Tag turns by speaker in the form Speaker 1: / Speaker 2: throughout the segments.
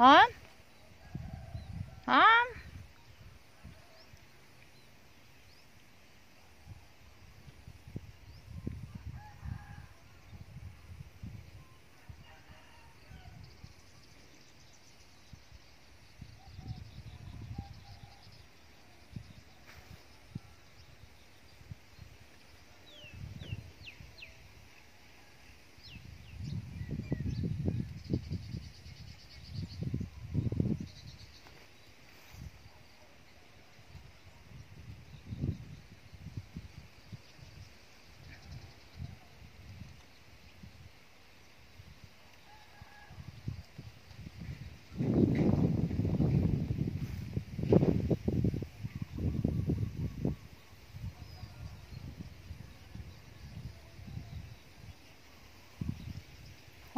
Speaker 1: หอ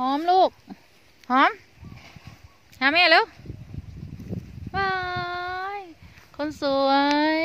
Speaker 1: อมหอมลูก หอม หาแม่เร็วบาย คนสวย